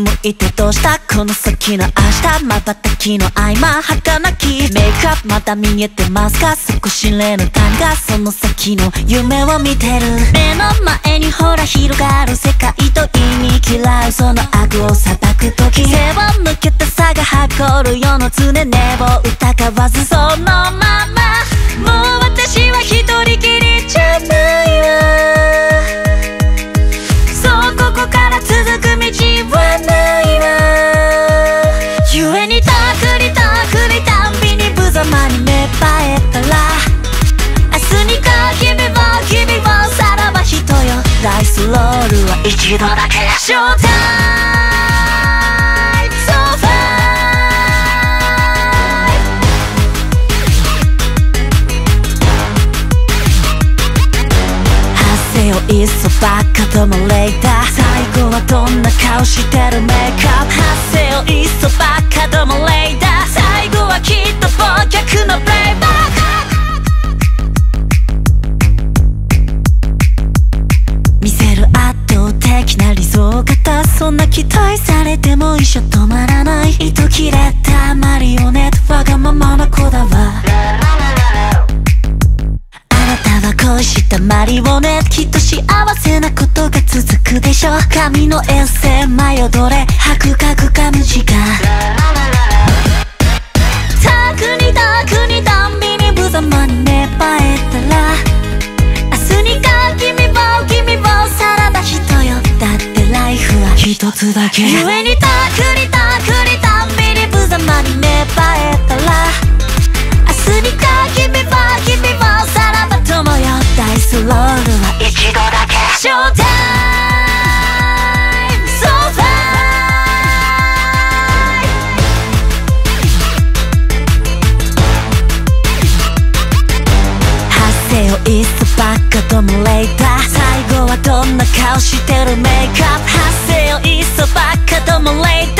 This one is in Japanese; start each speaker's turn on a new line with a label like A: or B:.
A: つむいてどうしたこの先の明日瞬きの合間儚きメイクアップまだ見えてますか少し例の谷がその先の夢を見てる目の前にほら広がる世界と意味嫌うその悪を裁く時背を向けて差が誇る世の常根を疑わずそのままルは一度だけショータイムソファイ発声をいっそばっかともレイダー。最後はどんな顔してるメイクアップ。発声をいっそばっかともレイダー。糸切れたマリオネットわがままな子だわ。あなたは恋したマリオネットきっと幸せなことが続くでしょう。神のエッセイマヨどれ白角か無地か遠くに遠くにたんびに無様に芽生えたら明日にか君を君をさらば人よ。だってライフは一つだけ。故に遠くにいっそばっかともレイダー最後はどんな顔してる？メイクアップ。発声をいっそばっかともレイダー